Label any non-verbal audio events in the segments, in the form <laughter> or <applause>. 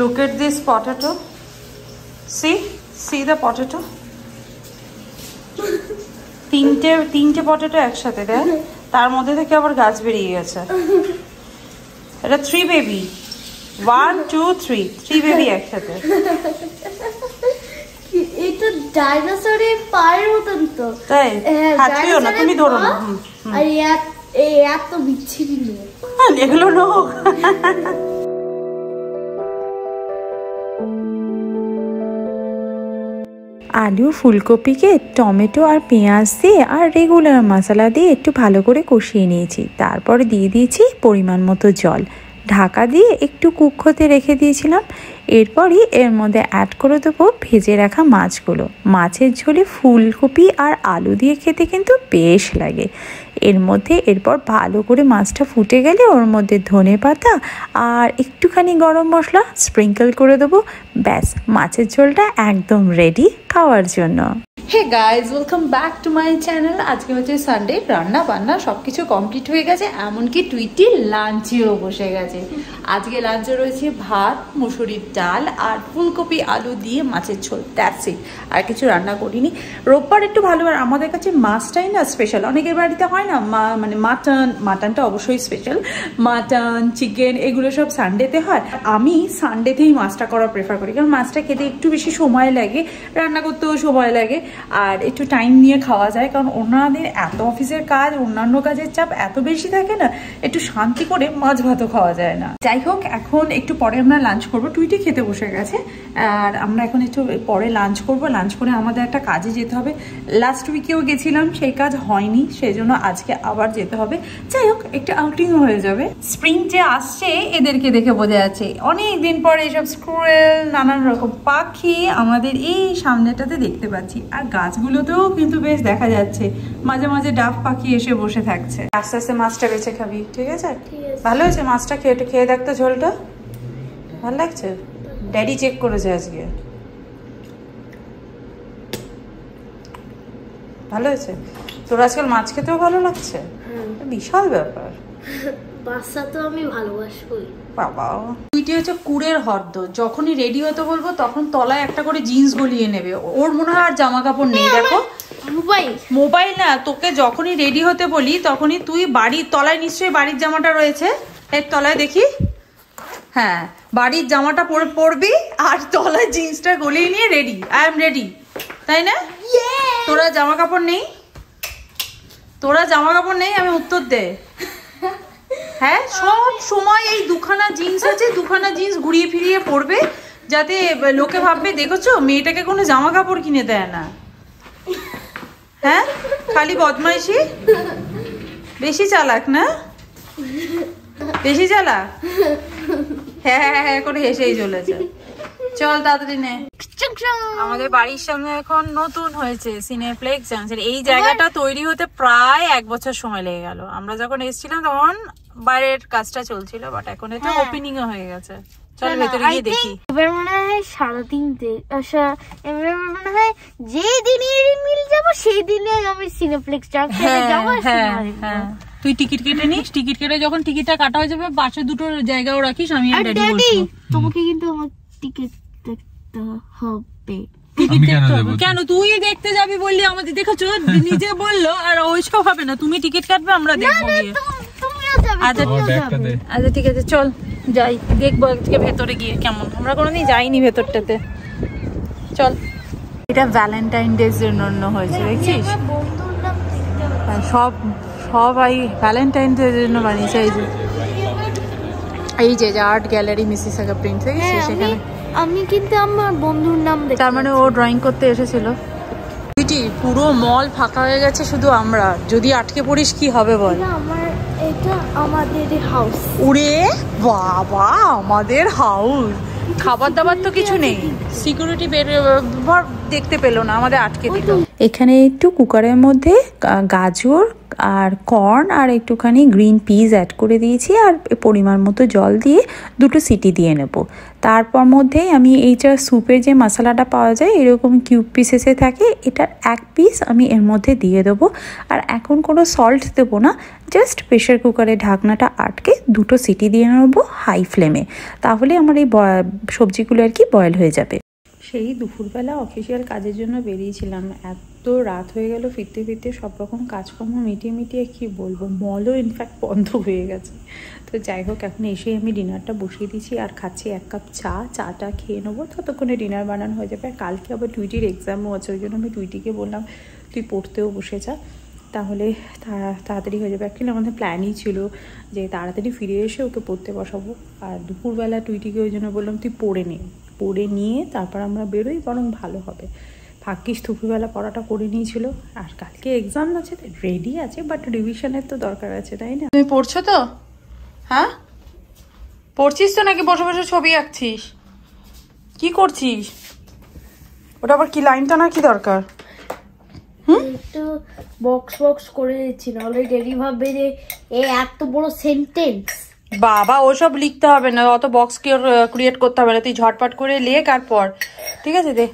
Look at this potato. See? See the potato? তিনটে তিনটে potato একসাথে দেখ। তার মধ্যে থেকে আবার গাছ বেরিয়ে গেছে। এটা three baby one two three three baby একসাথে। এটা ডাইনোসরের পায়ের মতন তো। তাই? ছুঁয়ো না তুমি ধরো না। আর এত বিচ্ছিরি নিয়ে হ্যাঁ, এগুলো লোক। আলু, ফুলকপিকে, টমেটো আর পেঁয়াজ দিয়ে আর রেগুলার মশলা দিয়ে একটু ভালো করে কষিয়ে নিয়েছি। তারপরে দিয়ে দিয়েছি পরিমাণ মতো জল। ঢাকা দিয়ে একটু কুক হতে রেখে দিয়েছিলাম। এরপরই এর মধ্যে অ্যাড করে দেবো ভেজে রাখা মাছগুলো। মাছের ঝোলে ফুলকপি আর আলু দিয়ে খেতে কিন্তু বেশ লাগে। এর মধ্যে এরপর ভালো করে মাছটা ফুটে গেলে ওর মধ্যে ধনে পাতা আর একটুখানি গরম মশলা স্প্রিঙ্কল করে দেবো। ব্যাস, মাছের ঝোলটা একদম রেডি খাওয়ার জন্য। Hey guys welcome back to my channel আজকে হচ্ছে সানডে রান্না বান্না সব কিছু কমপ্লিট হয়ে গেছে, এমনকি টুইটি লাঞ্চেও বসে গেছে। আজকে লাঞ্চে রয়েছে ভাত, মুসুরির ডাল আর ফুলকপি, আলু দিয়ে মাছের ঝোল। দ্যাটস আর কিছু রান্না করিনি। রোববার একটু ভালো, আর আমাদের কাছে মাছটাই না স্পেশাল অনেকের বাড়িতে হয় না মানে মাটন, মাটনটা অবশ্যই স্পেশাল মাটন চিকেন এগুলো সব সানডেতে হয়। আমি সানডেতেই মাছটা করা প্রেফার করি, কারণ মাছটা খেতে একটু বেশি সময় লাগে, রান্না করতেও সময় লাগে। আর একটু টাইম নিয়ে খাওয়া যায়, কারণ ওনাদের এত অফিসের কাজ, অন্যান্য কাজের চাপ এত বেশি থাকে না, একটু শান্তি করে মাছ ভাতও খাওয়া যায় না। যাই হোক, এখন একটু পরে আমরা লাঞ্চ করব। টুইটি খেতে বসে গেছে, আর আমরা এখন একটু পরে লাঞ্চ করব। লাঞ্চ করে আমাদের একটা কাজে যেতে হবে। লাস্ট উইকেও গেছিলাম, সেই কাজ হয়নি সেই জন্য আজকে আবার যেতে হবে। যাই হোক, একটু আউটিং হয়ে যাবে। স্প্রিং যে আসছে, এদেরকে দেখে বোঝা যাচ্ছে। অনেক দিন পরে এসব স্ক্রুয়েল নানান রকম পাখি আমাদের এই সামনেটাতে দেখতে পাচ্ছি। আর গাছগুলোতেও কিন্তু বেশ দেখা যাচ্ছে মাঝে মাঝে ডাব পাখি এসে বসে থাকছে। আস্তে আস্তে মাছটা বেছে খাবি ঠিক আছে? ঠিক আছে। ভালো হয়েছে মাছটা খেয়ে একটু খেয়ে দেখতো ঝোলটা। ভালো লাগছে? ড্যাডি চেক করেছে আজকে। ভালো হয়েছে? তোর আজকাল মাছ খেতেও ভালো লাগছে? বিশাল ব্যাপার। <laughs> বাচ্চা তো আমি ভালোবাসবই। বাবা। তুইটি হচ্ছে কুড়ের হর্দ। যখনই রেডি হতে বলব তখন তলায় একটা করে জিন্স গলিয়ে নেবে। ওর মনে হয় আর জামা কাপড় নেই দেখো। মোবাইল। মোবাইল না তোকে যখনই রেডি হতে বলি তখনই তুই বাড়ির তলায় নিশ্চয়ই বাড়ির জামাটা রয়েছে। এর তলায় দেখি। হ্যাঁ বাড়ির জামাটা পরে পরবি আর তলায় জিন্সটা গলিয়ে নিয়ে রেডি আই এম রেডি তাই না? তোরা জামা কাপড় নেই? তোরা জামা কাপড় নেই? আমি উত্তর দে। হ্যাঁ সব সময় এই দুখানা জিন্স আছে, দুখানা জিন্স ঘুরিয়ে ফিরিয়ে পরবে, যাতে লোকে ভাববে, দেখেছ, মেয়েটাকে কোনো জামা কাপড় কিনে দেয় না। হ্যাঁ? খালি বদমাইশি? বেশি চালাক, না? বেশি চালাক? হ্যাঁ হ্যাঁ হ্যাঁ করে হেসেই চলেছে। চল, তাড়াতাড়ি নে। আমাদের বাড়ির সামনে এখন নতুন হয়েছে সিনেপ্লেক্স জাংশন এই জায়গাটা তৈরি হতে প্রায় এক বছর সময় লেগে গেল। আমরা যখন এসেছিলাম তখন বাইরের কাজটা চলছিল বাট এখন এটা হ্যাঁ। ওপেনিং হয়ে গেছে। চল ভেতরে গিয়ে দেখি। এবার মনে হয় সারাদিন এবার মনে হয় যে দিনই মিল যাব সেই দিনে আমি সিনেপ্লেক্স জাংশনে যাব হ্যাঁ হ্যাঁ। তুই টিকিট কেটে নিস টিকিট কেটে যখন টিকিটটা কাটা হয়ে যাবে পাশে দুটো জায়গাও রাখিস আমি আর ড্যাডি তোমাকে কিন্তু আমার টিকিট দেখতে হবে <laughs> কেন তুই দেখতে যাবি বললি আমাদের? দেখেছ? নিজে বলল আর ওইসব হবে না। তুমি টিকিট কাটবে আমরা দেখব আচ্ছা, আচ্ছা ঠিক আছে চল যাই। দেখব আজকে ভেতরে গিয়ে কেমন। আমরা কোনোদিন যাইনি ভেতরটাতে। চল। এটা ভ্যালেন্টাইন ডের জন্য হয়েছে দেখছিস? সব সবাই ভ্যালেন্টাইন ডের জন্য বানিয়েছে এই যে। এই যে আর্ট গ্যালারি মিসিসাগা প্রিন্ট দেখেছিস সেখানে। আমি কিন্তু আমার বন্ধুর নাম দেখি তার মানে ও ড্রয়িং করতে এসেছিল। বিটি পুরো মল ফাঁকা হয়ে গেছে শুধু আমরা। যদি আটকে পড়িস কি হবে বল? আমার এটা আমাদের হাউস উড়ে বাবা আমাদের হাউস খাবার দাবার তো কিছু নেই। সিকিউরিটি দেখতে পেল না, আমাদের আটকে দিল। এখানে একটু কুকারের মধ্যে গাজর আর কর্ন আর একটুখানি গ্রিন পিস অ্যাড করে দিয়েছি আর পরিমাণ মতো জল দিয়ে দুটো সিটি দিয়ে নেব। তারপর মধ্যেই আমি এইটা স্যুপের যে মশলাটা পাওয়া যায়, এরকম কিউব পিসেসে থাকে, এটার এক পিস আমি এর মধ্যে দিয়ে দেবো। আর এখন কোনো সল্ট দেবো না জাস্ট প্রেশার কুকারের ঢাকনাটা আটকে দুটো সিটি দিয়ে নেব হাই ফ্লেমে তাহলে আমার এই সবজিগুলো আর কি বয়েল হয়ে যাবে। সেই দুপুরবেলা অফিসিয়াল কাজের জন্য বেরিয়েছিলাম। এত রাত হয়ে গেল, ফিরতে ফিরতে সব রকম কাজকর্ম মিটিয়ে মিটিয়ে কি বলব? মলও ইনফ্যাক্ট বন্ধ হয়ে গেছে। তো যাই হোক, এখন এসেই আমি ডিনারটা বসিয়ে দিয়েছি আর খাচ্ছি এক কাপ চা। চাটা খেয়ে নেব, ততক্ষণে ডিনার বানানো হয়ে যাবে। আর কালকে আবার টুইটির এক্সামও আছে, ওই জন্য আমি টুইটিকে বললাম, তুই পড়তেও বসে যা। তাহলে তাড়া- তাড়াতাড়ি হয়ে যাবে। অ্যাকচুয়ালি আমাদের প্ল্যানই ছিল যে তাড়াতাড়ি ফিরে এসে ওকে পড়তে বসাবো। আর দুপুরবেলা টুইটিকে ওই জন্য বললাম, তুই পড়ে নে। পড়ে নিয়ে তারপর আমরা বেরোই বরং ভালো হবে। ভাগ্যিস দুপুরবেলা পড়াটা করে নিয়েছিল। আর কালকে এক্সাম আছে তো রেডি আছে বাট রিভিশনের তো দরকার আছে তাই না? তুমি পড়ছো তো? হ্যাঁ? পড়ছিস তো নাকি? বসে বসে ছবি আঁকছিস। কি করছিস? ওটা আবার কি লাইন টানা কি দরকার? একটু বক্স বক্স করে দিচ্ছি নাহলে ডেলি ভাববে যে এ এত বড় সেন্টেন্স বাবা, ওসব লিখতে হবে না, অত বক্স ক্রিয়েট করতে হবে না, তুই ঝটপট করে লেখ আর পর ঠিক আছে দে?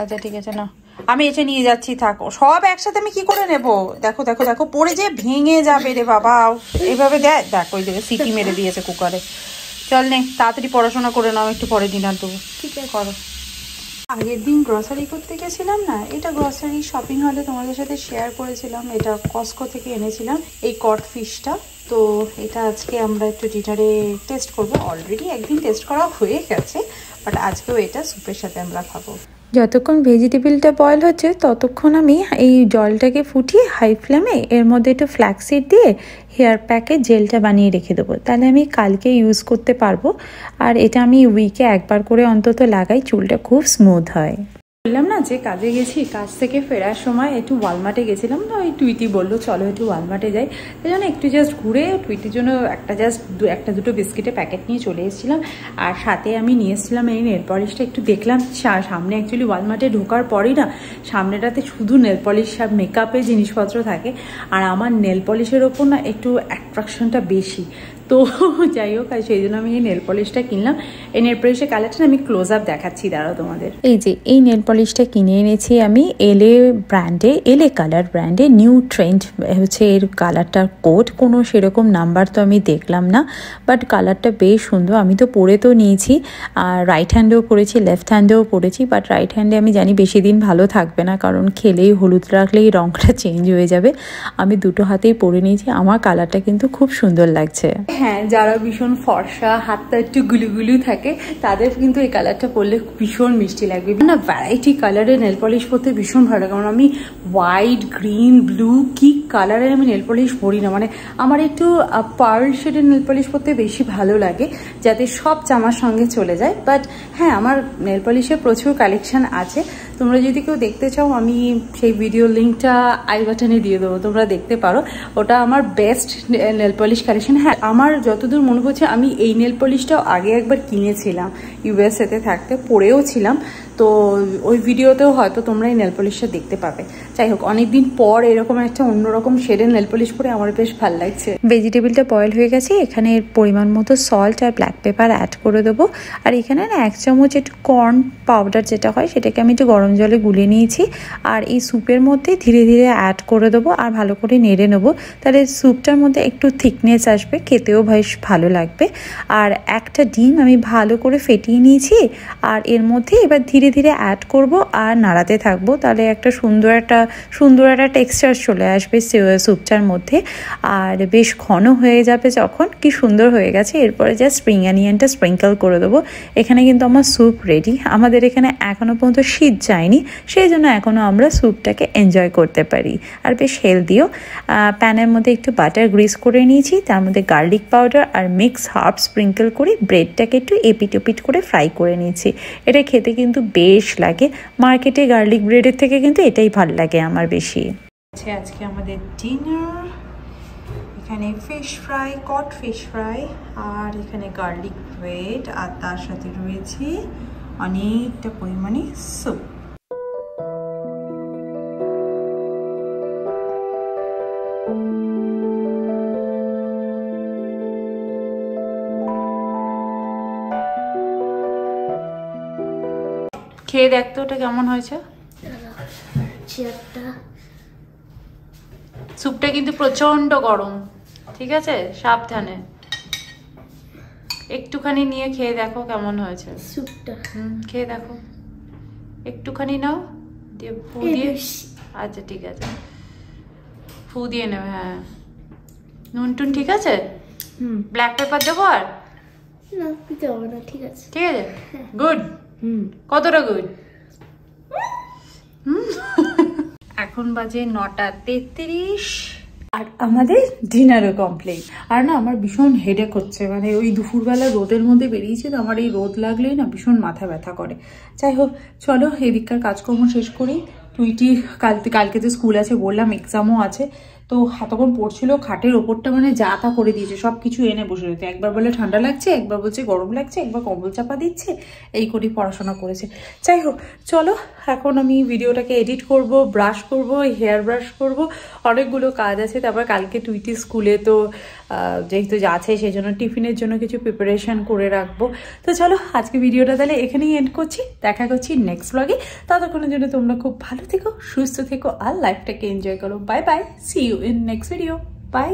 আচ্ছা ঠিক আছে, না। আমি এসে নিয়ে যাচ্ছি, থাকো। সব একসাথে আমি কি করে নেব? দেখো দেখো দেখো, পড়ে যে ভেঙে যাবে রে বাবা। এইভাবে দেখ দেখ, ওই জায়গায় সিটি মেরে দিয়েছে কুকারে। চল নে, তাড়াতাড়ি পড়াশোনা করে নাও, একটু পরে দিন আর দেবো। ঠিক আছে করো। আগের দিন গ্রসারি করতে গেছিলাম না, এটা গ্রসারি শপিং হলে তোমাদের সাথে শেয়ার করেছিলাম, এটা কস্কো থেকে এনেছিলাম, এই কট ফিশটা তো এটা আজকে আমরা একটু ডিনারে টেস্ট করব। অলরেডি একদিন টেস্ট করা হয়ে গেছে বাট আজকেও এটা স্যুপের সাথে আমরা খাব। যতক্ষণ ভেজিটেবিলটা বয়েল হচ্ছে, ততক্ষণ আমি এই জলটাকে ফুটিয়ে হাই ফ্লেমে এর মধ্যে একটু ফ্ল্যাক্সিড দিয়ে হেয়ার প্যাকে জেলটা বানিয়ে রেখে দেবো। তাহলে আমি কালকে ইউজ করতে পারব। আর এটা আমি উইকে একবার করে অন্তত লাগাই, চুলটা খুব স্মুথ হয়। বললাম না যে কাজে গেছি, কাজ থেকে ফেরার সময় একটু ওয়ালমার্টে গেছিলাম না ওই টুইটি বলল, চলো একটু ওয়ালমার্টে যাই। সেই জন্য একটু জাস্ট ঘুরে টুইটির জন্য একটা জাস্ট একটা দুটো বিস্কিটের প্যাকেট নিয়ে চলে এসেছিলাম। আর সাথে আমি নিয়ে এসেছিলাম এই নেল পলিশটা একটু দেখলাম। সামনে অ্যাকচুয়ালি ওয়ালমার্টে ঢোকার পরই না, সামনেটাতে শুধু নেল পলিশ সব মেকআপের জিনিসপত্র থাকে। আর আমার নেল পলিশের ওপর না একটু অ্যাট্রাকশনটা বেশি। তো <laughs> যাই হোক, আর সেই জন্য আমি এই নেল পলিশটা কিনলাম। এই নেল পলিশের কালারটা আমি ক্লোজ আপ দেখাচ্ছি, দাঁড়াও তোমাদের। এই যে, এই নেল পলিশটা কিনে এনেছি আমি এলে ব্র্যান্ডে এলে কালার ব্র্যান্ডে নিউ ট্রেন্ড হচ্ছে এর কালারটার কোড কোনো সেরকম নাম্বার তো আমি দেখলাম না বাট কালারটা বেশ সুন্দর। আমি তো পরে তো নিয়েছি, আর রাইট হ্যান্ডেও পরেছি লেফট হ্যান্ডেও পরেছি বাট রাইট হ্যান্ডে আমি জানি বেশি দিন ভালো থাকবে না, কারণ খেলেই হলুদ রাখলেই রঙটা চেঞ্জ <laughs> হয়ে যাবে। আমি দুটো হাতেই পরে নিয়েছি, আমার কালারটা কিন্তু খুব সুন্দর লাগছে। হ্যাঁ যারা ভীষণ ফর্সা, হাতটা একটু গুলুগুলু থাকে, তাদের কিন্তু এই কালারটা পরলে ভীষণ মিষ্টি লাগবে। না ভ্যারাইটি কালারের নেল পলিশ পরতে ভীষণ ভালো লাগে। কারণ আমি হোয়াইট গ্রিন ব্লু কি কালারের আমি নেল পলিশ পরি না। মানে আমার একটু পার্ল শেডের নেল পলিশ পরতে বেশি ভালো লাগে, যাতে সব জামার সঙ্গে চলে যায়। বাট হ্যাঁ আমার নেল পলিশের প্রচুর কালেকশন আছে। তোমরা যদি কেউ দেখতে চাও, আমি সেই ভিডিও লিঙ্কটা আই বাটনে দিয়ে দেবো, তোমরা দেখতে পারো। ওটা আমার বেস্ট নেল পলিশ কালেকশন হ্যাঁ আমার যতদূর মনে হচ্ছে, আমি এই নেল পলিশটাও আগে একবার কিনেছিলাম ইউএসএতে থাকতে, পরেও ছিলাম। তো ওই ভিডিওতেও হয়তো তোমরা এই নেল পলিশটা দেখতে পাবে। যাই হোক, অনেকদিন পর এরকম একটা অন্যরকম শেডের নেল পলিশ পরে আমার বেশ ভালো লাগছে। ভেজিটেবিলটা বয়েল হয়ে গেছে, এখানে এর পরিমাণ মতো সল্ট আর ব্ল্যাক পেপার অ্যাড করে দেবো। আর এখানে না এক চামচ একটু কর্ন পাউডার যেটা হয়, সেটাকে আমি একটু গরম জলে গুলে নিয়েছি। আর এই স্যুপের মধ্যে ধীরে ধীরে অ্যাড করে দেবো আর ভালো করে নেড়ে নেব। তাহলে স্যুপটার মধ্যে একটু থিকনেস আসবে, খেতেও বেশ ভালো লাগবে। আর একটা ডিম আমি ভালো করে ফেটিয়ে নিয়েছি, আর এর মধ্যে এবার ধীরে ধীরে ধীরে অ্যাড করব আর নাড়াতে থাকব। তাহলে একটা সুন্দর একটা সুন্দর একটা টেক্সচার চলে আসবে সে- স্যুপটার মধ্যে। আর বেশ ঘন হয়ে যাবে যখন, কি সুন্দর হয়ে গেছে। এরপরে যা স্প্রিং অনিয়নটা স্প্রিঙ্কল করে দেবো। এখানে কিন্তু আমার স্যুপ রেডি আমাদের এখানে এখনও পর্যন্ত শীত যায়নি সেই জন্য এখনও আমরা স্যুপটাকে এনজয় করতে পারি। আর বেশ হেলদিও প্যানের মধ্যে একটু বাটার গ্রিস করে নিয়েছি। তার মধ্যে গার্লিক পাউডার আর মিক্স হার্ব স্প্রিঙ্কল করে ব্রেডটাকে একটু এপিট ওপিট করে ফ্রাই করে নিয়েছি। এটা খেতে কিন্তু বেশ লাগে। মার্কেটে গার্লিক ব্রেডের থেকে কিন্তু এটাই ভালো লাগে আমার বেশি। আছে আজকে আমাদের ডিনার এখানে fish fry cod fish fry আর এখানে গার্লিক ব্রেড আর তার সাথে রয়েছে অনেকটা পরিমাণে স্যুপ খেয়ে দেখতো ওটা কেমন হয়েছে? স্যুপটা কিন্তু প্রচণ্ড গরম ঠিক আছে? সাবধানে। একটুখানি নিয়ে খেয়ে দেখো কেমন হয়েছে। স্যুপটা। হুম খেয়ে দেখো। একটুখানি নাও দিয়ে ফু দিয়ে আচ্ছা ঠিক আছে। ফু দিয়ে নেবে হ্যাঁ। নুন টুন ঠিক আছে? হুম। ব্ল্যাক পেপার দেবো আর? না দিতে হবে না ঠিক আছে। ঠিক আছে? গুড। হুম কতটা গুড <laughs> এখন বাজে নটা তেত্রিশ। আর আমাদের ডিনারও কমপ্লিট আর না আমার ভীষণ হেডেক হচ্ছে। মানে ওই দুপুরবেলা রোদের মধ্যে বেরিয়েছি তো আমার এই রোদ লাগলেই না ভীষণ মাথা ব্যথা করে। যাই হোক চলো এদিককার কাজকর্ম শেষ করি। টুইটি কাল কালকে যে স্কুল আছে বললাম এক্সামও আছে। তো এতক্ষণ পড়ছিল, খাটের ওপরটা মানে যা তা করে দিয়েছে সব কিছু এনে বসে রয়েছে। একবার বলে ঠান্ডা লাগছে, একবার বলছে গরম লাগছে, একবার কম্বল চাপা দিচ্ছে, এই করেই পড়াশোনা করেছে। যাই হোক, চলো, এখন আমি ভিডিওটাকে এডিট করব, ব্রাশ করব হেয়ার ব্রাশ করব, অনেকগুলো কাজ আছে। তারপর কালকে টুইটি স্কুলে তো যেহেতু আছে সেই জন্য টিফিনের জন্য কিছু প্রিপারেশন করে রাখব। তো চলো, আজকে ভিডিওটা তাহলে এখানেই এন্ড করছি। দেখা করছি নেক্সট ব্লগে ততক্ষণের জন্য তোমরা খুব ভালো থেকো, সুস্থ থেকো আর লাইফটাকে এনজয় করো। Bye bye see you in next video bye